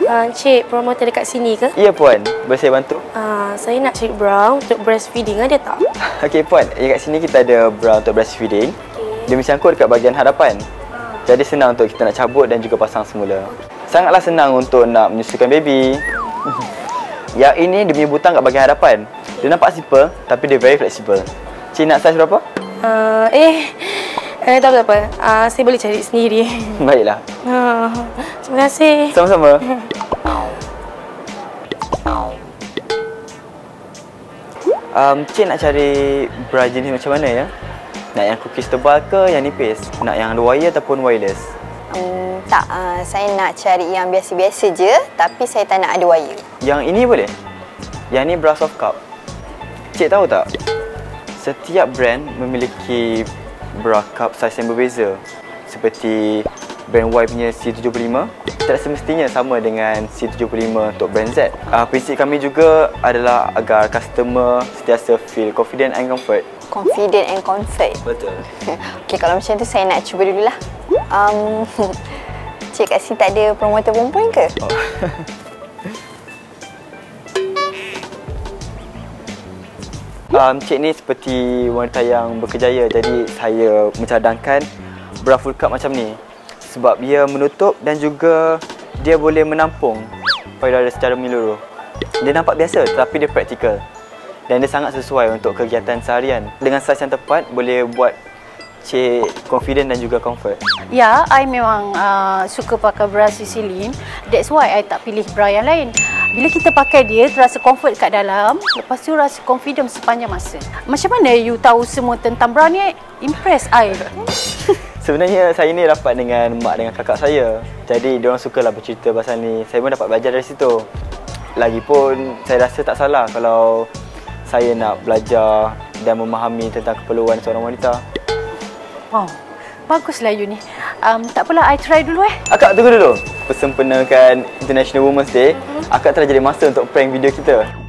Uh, Cik, promoter dekat sini ke? Ya puan, boleh saya bantu? Uh, saya nak cari bra untuk breastfeeding. Ada tak? Okey puan, dekat sini kita ada bra untuk breastfeeding. Dia mencangkut dekat bahagian hadapan. Jadi senang untuk kita nak cabut dan juga pasang semula. Sangatlah senang untuk nak menyusukan baby. Yang ini dia punya butang kat bahagian hadapan. Dia nampak simple tapi dia very flexible. Cik nak saiz berapa? Uh, eh, eh tak apa, tak apa. Uh, saya boleh cari sendiri. Baiklah. Uh, terima kasih. Sama-sama. Um, Cik nak cari bra jenis macam mana ya? Nak yang cookies tebal ke yang nipis? Nak yang ada wire ataupun wireless? Um, tak, uh, saya nak cari yang biasa-biasa je tapi saya tak nak ada wire. Yang ini boleh? Yang ni bra soft cup. Cik tahu tak? Setiap brand memiliki bra cup saiz yang berbeza. Seperti brand Y punya C75 tidak semestinya sama dengan C75 untuk brand Z. Uh, prinsip kami juga adalah agar customer sentiasa feel confident and comfort. Confident and comfort. Betul. Okey, kalau macam tu saya nak cuba dululah. Um, Cik kat sini tak ada promoter perempuan ke? Oh. um, cik ni seperti wanita yang berkejaya jadi saya mencadangkan bra full cup macam ni sebab dia menutup dan juga dia boleh menampung payudara secara menyeluruh. Dia nampak biasa tetapi dia praktikal. Dan dia sangat sesuai untuk kegiatan seharian. Dengan saiz yang tepat boleh buat cik confident dan juga comfort. Ya, I memang uh, suka pakai bra Sicilian. That's why I tak pilih bra yang lain. Bila kita pakai dia, terasa comfort kat dalam. Lepas tu rasa confident sepanjang masa. Macam mana you tahu semua tentang bra ni? Impress I. Sebenarnya saya ni rapat dengan mak dengan kakak saya. Jadi diorang sukalah bercerita pasal ni. Saya pun dapat belajar dari situ. Lagipun saya rasa tak salah kalau saya nak belajar dan memahami tentang keperluan seorang wanita. Wow. Baguslah you ni. Um, tak apalah, I try dulu eh. Akak tunggu dulu. Bersempena kan International Women's Day, akak telah jadi masa untuk prank video kita.